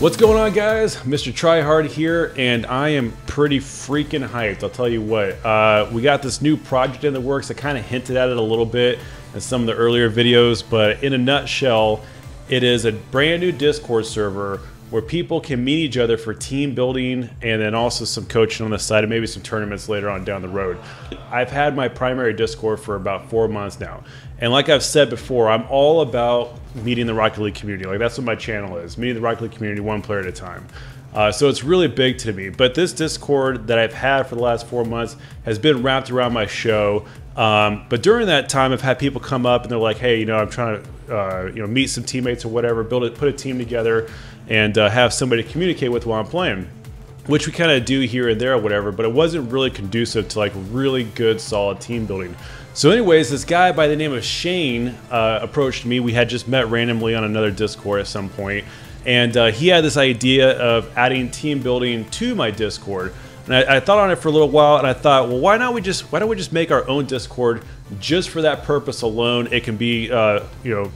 What's going on, guys? Mr. Tryhard here, and I am pretty freaking hyped. I'll tell you what. Uh, we got this new project in the works. I kind of hinted at it a little bit in some of the earlier videos, but in a nutshell, it is a brand new Discord server where people can meet each other for team building and then also some coaching on the side and maybe some tournaments later on down the road. I've had my primary Discord for about four months now. And like I've said before, I'm all about meeting the Rocket League community. Like that's what my channel is, meeting the Rocket League community one player at a time. Uh, so it's really big to me. But this Discord that I've had for the last four months has been wrapped around my show. Um, but during that time, I've had people come up and they're like, "Hey, you know, I'm trying to, uh, you know, meet some teammates or whatever, build it, put a team together, and uh, have somebody to communicate with while I'm playing." Which we kind of do here and there or whatever, but it wasn't really conducive to like really good, solid team building. So, anyways, this guy by the name of Shane uh, approached me. We had just met randomly on another Discord at some point, and uh, he had this idea of adding team building to my Discord. And I, I, thought on it for a little while, and I thought, well, why not we just why don't we just make our own Discord just for that purpose alone? It can be, uh, you know,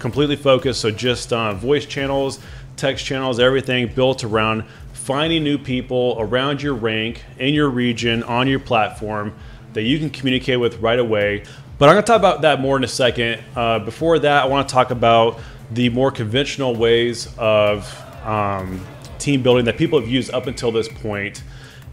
completely focused, so just on voice channels, text channels, everything built around finding new people around your rank in your region on your platform that you can communicate with right away. But I'm to talk about that more in a second. Uh, before that, I want to talk about the more conventional ways of um, team building that people have used up until this point.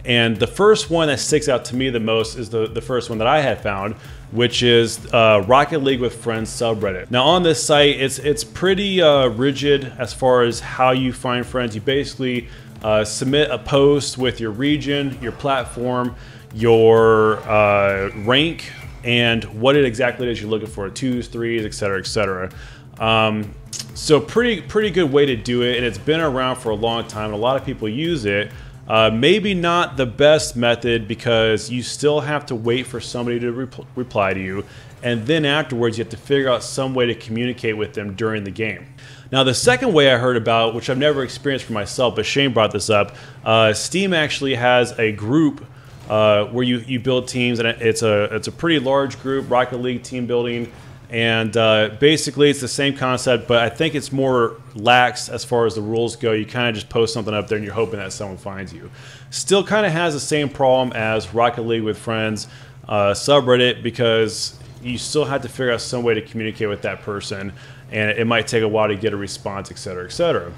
And the first one that sticks out to me the most is the, the first one that I had found, which is uh, Rocket League with Friends subreddit. Now on this site, it's it's pretty uh, rigid as far as how you find friends. You basically uh, submit a post with your region, your platform, your uh, rank, and what it exactly is you're looking for, twos, threes, et etc., etc. Um, so pretty pretty good way to do it, and it's been around for a long time. a lot of people use it. Uh, maybe not the best method because you still have to wait for somebody to rep reply to you, and then afterwards you have to figure out some way to communicate with them during the game. Now, the second way I heard about, which I've never experienced for myself, but Shane brought this up, uh, Steam actually has a group uh, where you, you build teams, and it's a it's a pretty large group, Rocket League team building, and uh, basically it's the same concept, but I think it's more lax as far as the rules go. You kind of just post something up there, and you're hoping that someone finds you. Still, kind of has the same problem as Rocket League with friends uh, subreddit because you still have to figure out some way to communicate with that person, and it might take a while to get a response, et cetera, et cetera.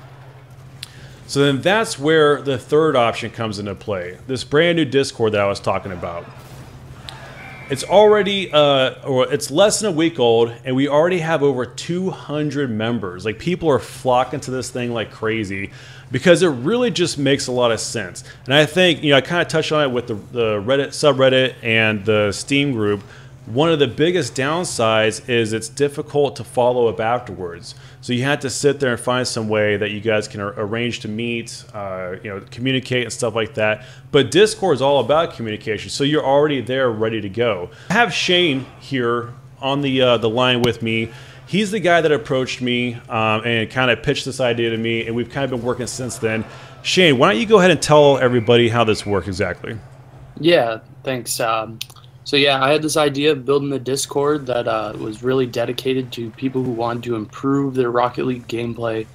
So then that's where the third option comes into play. This brand new Discord that I was talking about. It's already, uh, or it's less than a week old, and we already have over 200 members. Like people are flocking to this thing like crazy because it really just makes a lot of sense. And I think, you know, I kind of touched on it with the, the Reddit subreddit and the Steam group one of the biggest downsides is it's difficult to follow up afterwards. So you have to sit there and find some way that you guys can arrange to meet, uh, you know, communicate and stuff like that. But Discord is all about communication, so you're already there, ready to go. I have Shane here on the uh, the line with me. He's the guy that approached me um, and kind of pitched this idea to me, and we've kind of been working since then. Shane, why don't you go ahead and tell everybody how this works exactly? Yeah, thanks. Um, so yeah, I had this idea of building a Discord that uh, was really dedicated to people who wanted to improve their Rocket League gameplay,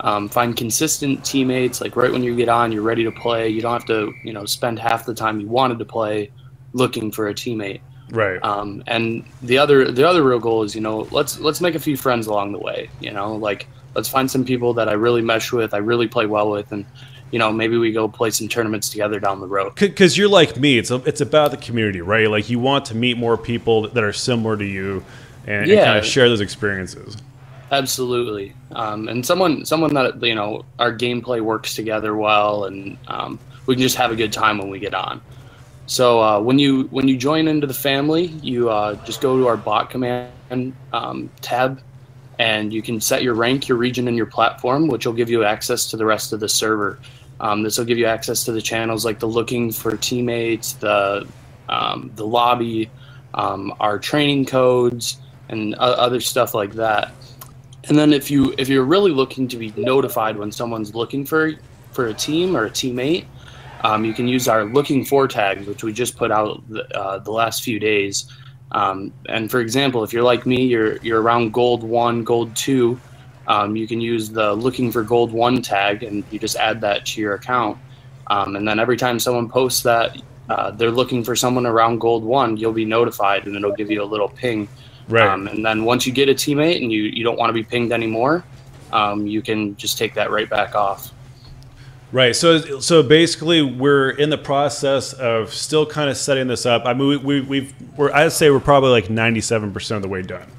um, find consistent teammates. Like right when you get on, you're ready to play. You don't have to, you know, spend half the time you wanted to play looking for a teammate. Right. Um, and the other the other real goal is, you know, let's let's make a few friends along the way. You know, like let's find some people that I really mesh with, I really play well with, and you know, maybe we go play some tournaments together down the road. Because you're like me, it's a, it's about the community, right? Like you want to meet more people that are similar to you, and, yeah. and kind of share those experiences. Absolutely, um, and someone someone that you know our gameplay works together well, and um, we can just have a good time when we get on. So uh, when you when you join into the family, you uh, just go to our bot command um, tab, and you can set your rank, your region, and your platform, which will give you access to the rest of the server. Um, this will give you access to the channels like the looking for teammates, the um, the lobby, um, our training codes, and uh, other stuff like that. And then if you if you're really looking to be notified when someone's looking for for a team or a teammate, um, you can use our looking for tags, which we just put out the, uh, the last few days. Um, and for example, if you're like me, you're you're around gold one, gold two um, you can use the looking for gold one tag and you just add that to your account. Um, and then every time someone posts that uh, they're looking for someone around gold one, you'll be notified and it'll give you a little ping. Right. Um, and then once you get a teammate and you, you don't want to be pinged anymore, um, you can just take that right back off. Right. So so basically, we're in the process of still kind of setting this up. I mean, we, we we've we're I'd say we're probably like ninety seven percent of the way done.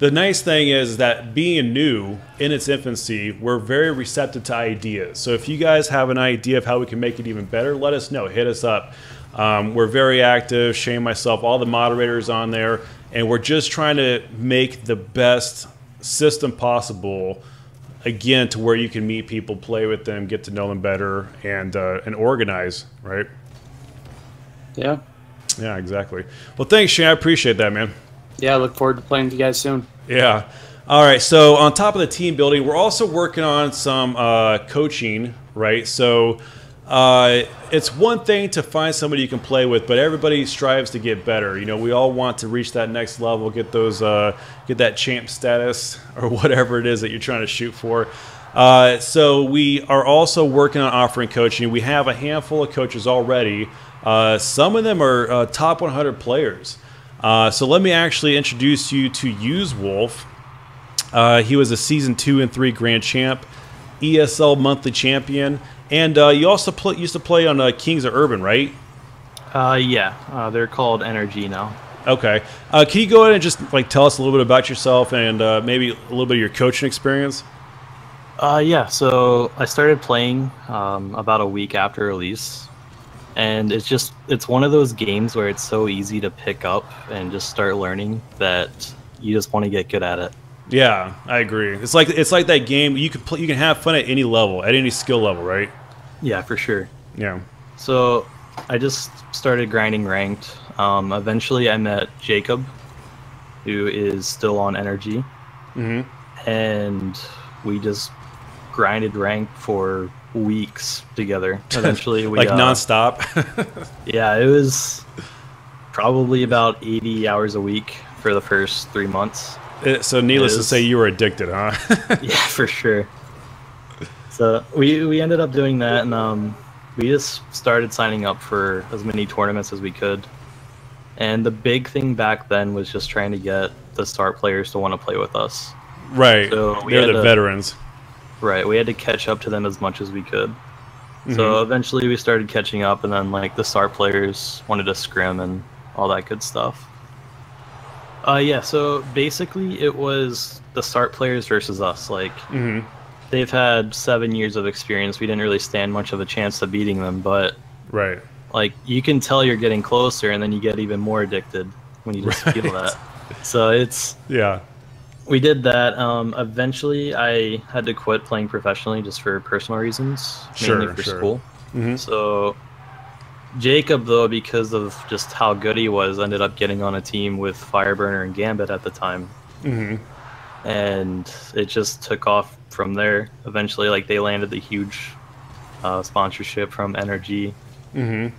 The nice thing is that being new in its infancy, we're very receptive to ideas. So if you guys have an idea of how we can make it even better, let us know. Hit us up. Um, we're very active. Shane, myself, all the moderators on there, and we're just trying to make the best system possible again to where you can meet people, play with them, get to know them better, and uh, and organize. Right? Yeah. Yeah, exactly. Well, thanks, Shane. I appreciate that, man. Yeah, I look forward to playing with you guys soon. Yeah. All right. So on top of the team building, we're also working on some uh, coaching. Right. So. Uh, it's one thing to find somebody you can play with, but everybody strives to get better. You know, we all want to reach that next level, get those, uh, get that champ status or whatever it is that you're trying to shoot for. Uh, so we are also working on offering coaching. We have a handful of coaches already. Uh, some of them are uh, top 100 players. Uh, so let me actually introduce you to usedwolf. he was a season two and three grand champ, ESL monthly champion. And uh, you also play, used to play on uh, Kings of Urban, right? Uh, yeah, uh, they're called NRG now. Okay. Uh, can you go ahead and just like tell us a little bit about yourself and uh, maybe a little bit of your coaching experience? Uh, yeah. So I started playing um, about a week after release, and it's just it's one of those games where it's so easy to pick up and just start learning that you just want to get good at it. Yeah, I agree. It's like it's like that game you can play, you can have fun at any level, at any skill level, right? Yeah, for sure. Yeah. So I just started grinding ranked. Um, eventually, I met Jacob, who is still on NRG, mm-hmm. and we just grinded ranked for weeks together. Eventually, we like uh, nonstop. yeah, it was probably about 80 hours a week for the first three months. It, so, needless to say, you were addicted, huh? yeah, for sure. So we we ended up doing that, and um, we just started signing up for as many tournaments as we could. And the big thing back then was just trying to get the start players to want to play with us. Right. So we They're the to, veterans. Right. We had to catch up to them as much as we could. Mm-hmm. So eventually we started catching up, and then like the start players wanted to scrim and all that good stuff. Uh, yeah. So basically, it was the start players versus us. Like, mm-hmm they've had seven years of experience. We didn't really stand much of a chance of beating them, but right, like you can tell you're getting closer, and then you get even more addicted when you just right. feel that. So it's yeah. We did that. Um, eventually, I had to quit playing professionally just for personal reasons, mainly sure, for sure. school. Mm-hmm. So Jacob, though, because of just how good he was, ended up getting on a team with Fireburner and Gambit at the time. Mm-hmm. And it just took off from there. Eventually, like they landed the huge uh, sponsorship from NRG. mm-hmm.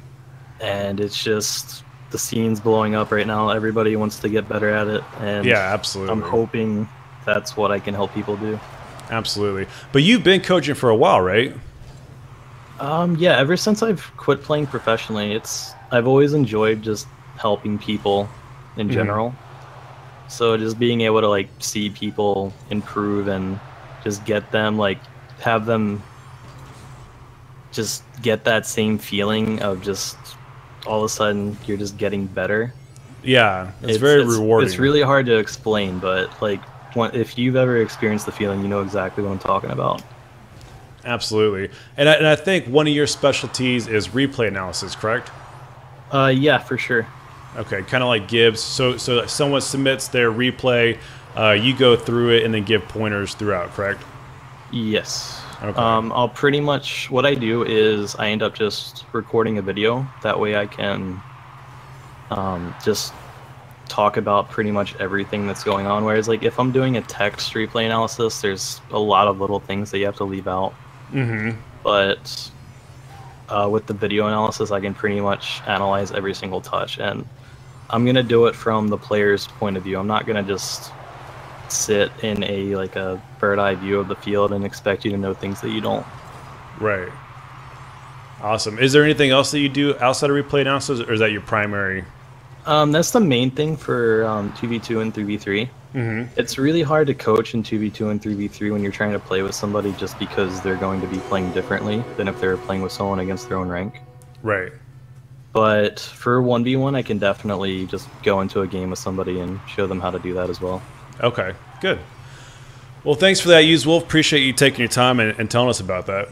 and it's just the scene's blowing up right now. Everybody wants to get better at it, and yeah, absolutely. I'm hoping that's what I can help people do. Absolutely, but you've been coaching for a while, right? Um, yeah, ever since I've quit playing professionally, it's I've always enjoyed just helping people in mm-hmm. general. So just being able to like see people improve and just get them like have them just get that same feeling of just all of a sudden you're just getting better. Yeah, it's, it's very it's, rewarding. It's really hard to explain, but like if you've ever experienced the feeling, you know exactly what I'm talking about. Absolutely, and I, and I think one of your specialties is replay analysis, correct? Uh, yeah, for sure. Okay, kind of like Gibbs. So, so someone submits their replay, uh, you go through it and then give pointers throughout, correct? Yes. Okay. Um, I'll pretty much what I do is I end up just recording a video. That way I can um, just talk about pretty much everything that's going on. Whereas like if I'm doing a text replay analysis, there's a lot of little things that you have to leave out. Mm-hmm. But uh, with the video analysis, I can pretty much analyze every single touch, and I'm gonna do it from the player's point of view. I'm not gonna just sit in a like a bird eye view of the field and expect you to know things that you don't. Right. Awesome. Is there anything else that you do outside of replay analysis, or is that your primary? Um, that's the main thing for um, 2v2 and 3v3. Mm-hmm. It's really hard to coach in 2v2 and 3v3 when you're trying to play with somebody just because they're going to be playing differently than if they're playing with someone against their own rank. Right. But for 1v1, I can definitely just go into a game with somebody and show them how to do that as well. Okay. Good. Well, thanks for that, usedwolf. Appreciate you taking your time and, and telling us about that.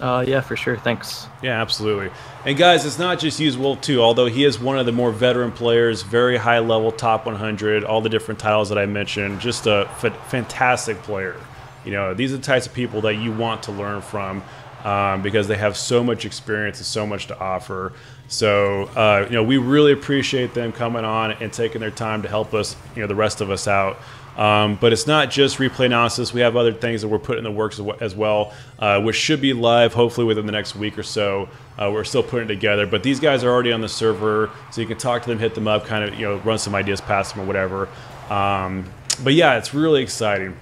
Uh, yeah, for sure. Thanks. Yeah, absolutely. And guys, it's not just usedwolf too. Although he is one of the more veteran players, very high level, top 100, all the different titles that I mentioned. Just a f- fantastic player. You know, these are the types of people that you want to learn from um, because they have so much experience and so much to offer. So, uh, you know, we really appreciate them coming on and taking their time to help us, you know, the rest of us out. Um, but it's not just replay analysis. We have other things that we're putting in the works as well, uh, which should be live hopefully within the next week or so. Uh, we're still putting it together, but these guys are already on the server, so you can talk to them, hit them up, kind of you know run some ideas past them or whatever. Um, but yeah, it's really exciting.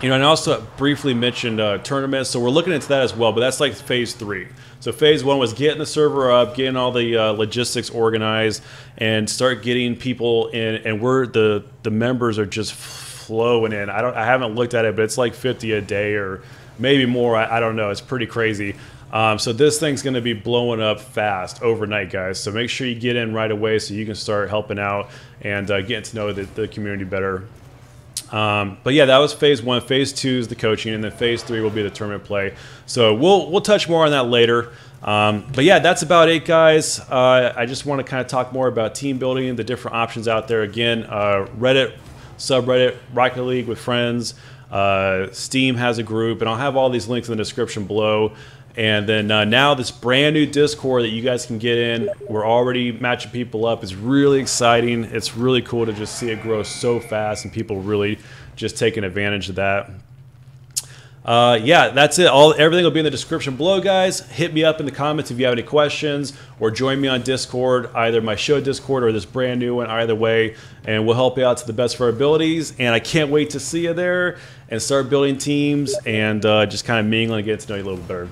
You know, and I also briefly mentioned uh, tournaments, so we're looking into that as well. But that's like phase three. So phase one was getting the server up, getting all the uh, logistics organized, and start getting people in. And we're the the members are just flowing in. I don't, I haven't looked at it, but it's like 50 a day or maybe more. I, I don't know. It's pretty crazy. Um, so this thing's going to be blowing up fast overnight, guys. So make sure you get in right away so you can start helping out and uh, getting to know the, the community better. Um, but yeah, that was phase one. Phase two is the coaching, and then phase three will be the tournament play. So we'll we'll touch more on that later. Um, but yeah, that's about it, guys. Uh, I just want to kind of talk more about team building, the different options out there. Again, uh, Reddit subreddit Rocket League with friends. Uh, Steam has a group, and I'll have all these links in the description below. And then uh, now this brand new Discord that you guys can get in. We're already matching people up. It's really exciting. It's really cool to just see it grow so fast and people really just taking advantage of that. Uh, yeah, that's it. All everything will be in the description below, guys. Hit me up in the comments if you have any questions, or join me on Discord, either my show Discord or this brand new one. Either way, and we'll help you out to the best of our abilities. And I can't wait to see you there and start building teams and uh, just kind of mingling and getting to know you a little bit better.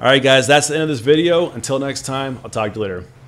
All right, guys, that's the end of this video. Until next time, I'll talk to you later.